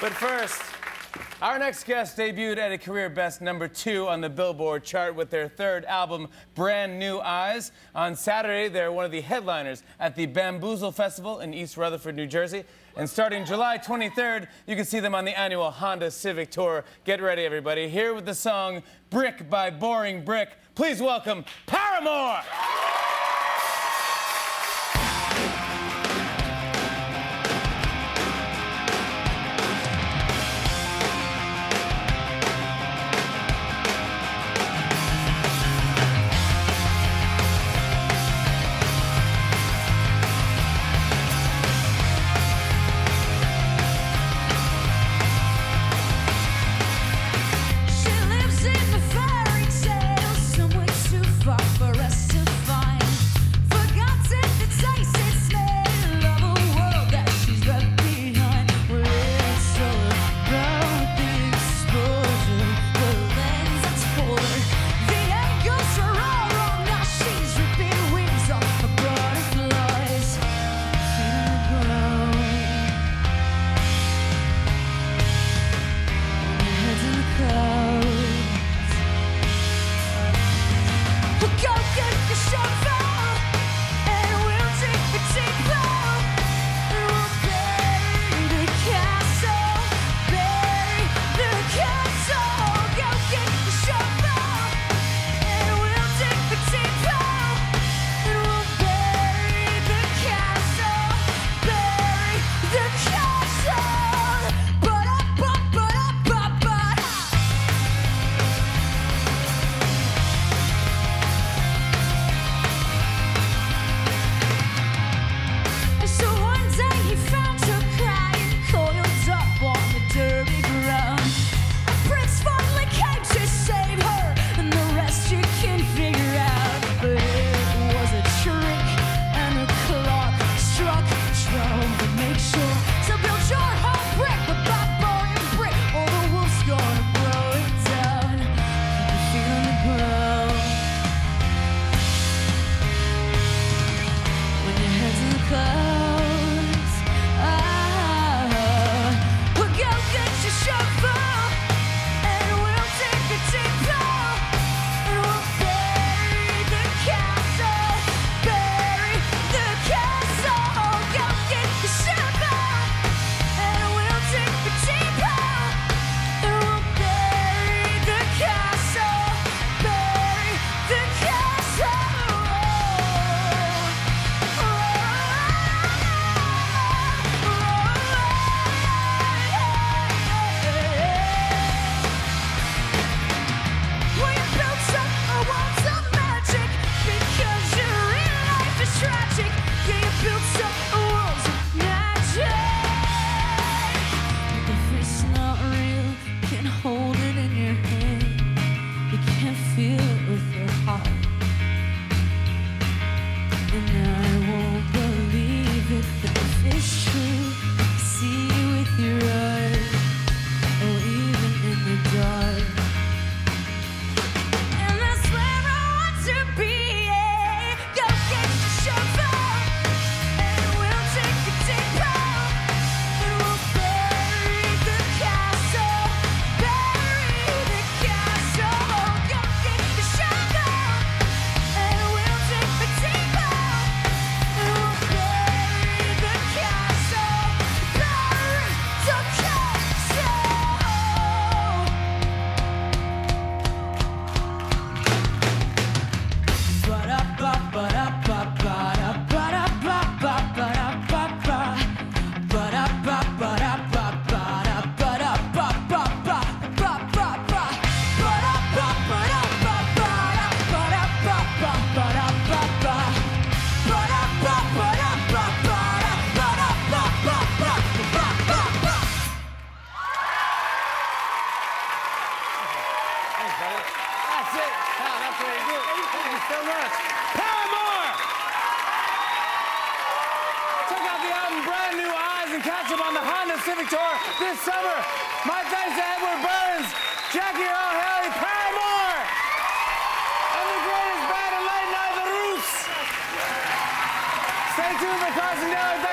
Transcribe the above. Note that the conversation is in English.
But first, our next guest debuted at a career best number two on the Billboard chart with their third album, Brand New Eyes. On Saturday, they're one of the headliners at the Bamboozle Festival in East Rutherford, New Jersey. And starting July 23rd, you can see them on the annual Honda Civic Tour. Get ready, everybody. Here with the song Brick by Boring Brick. Please welcome Paramore. so much. Paramore! Check out the album Brand New Eyes and catch them on the Honda Civic Tour this summer. My thanks to Edward Burns, Jackie Earle Haley, Paramore, and the greatest band of late night, the Roots. Stay tuned for Carson Daly.